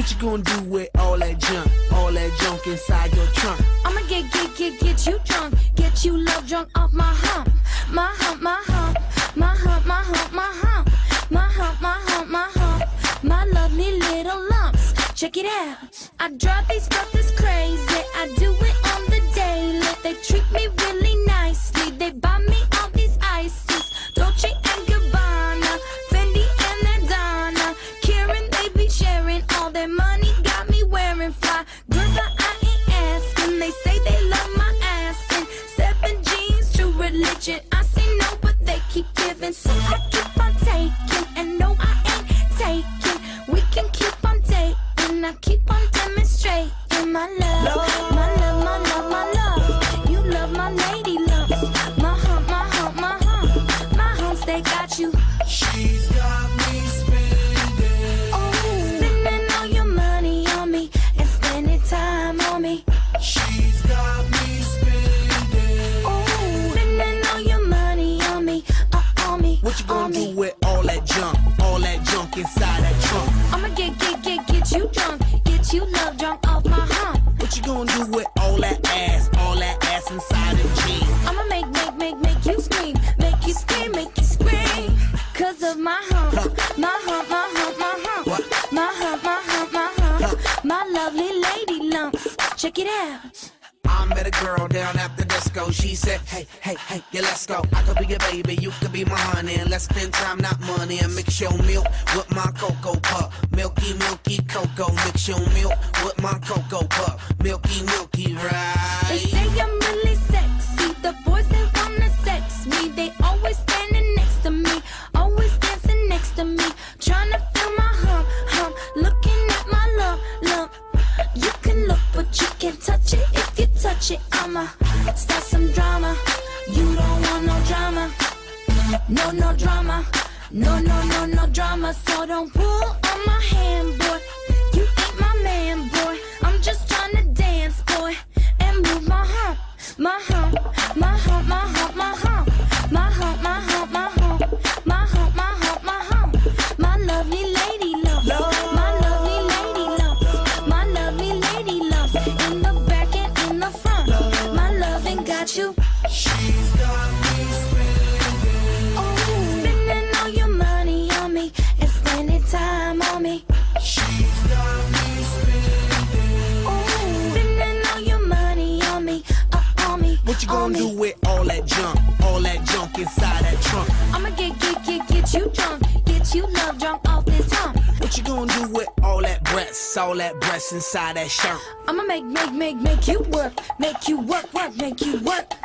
What you gonna do with all that junk? All that junk inside your trunk? I'ma get, get, get, get you drunk. Get you love drunk off my hump. My hump, my hump. My hump, my hump, my hump. My hump, my hump, my hump. My lovely little lumps. Check it out. I drive these brothers crazy. I do it on the daily. They treat me true religion. I say no, but they keep giving, so I What you gonna do with all that junk, all that junk inside that trunk? I'ma get, get, get, get you drunk, get you love drunk off my hump. What you gonna do with all that ass, all that ass inside them jeans? I'ma make, make, make, make you scream, make you scream, make you scream. Cause of my hump, my hump, my hump, my hump, my hump, my hump, my hump, my lovely lady lumps. Check it out. Met a girl down at the disco. She said, Hey, hey, hey, yeah, let's go. I could be your baby, you could be my honey. And let's spend time, not money. And mix your milk with my cocoa puff. Milky, milky cocoa. Mix your milk with my cocoa puff. Milky, milky, They right? say I'm really sexy. The boys they wanna sex me. They always standing next to me, always dancing next to me, touch start some drama. You don't want no drama, no no drama, no no no no drama. So don't pull on my hand, boy. Got you. She's got me spending. Oh, spending all your money on me and spending time on me. She's got me spending. Oh, spending all your money on me, uh, on me. What you gonna do with all that junk, all that junk inside that trunk? I'ma get, get, get, get you drunk, get you love drunk off this hump. What you gonna do with all that breasts, all that breasts inside that shirt? I'ma make, make, make, make you work, make you work, work, make you work.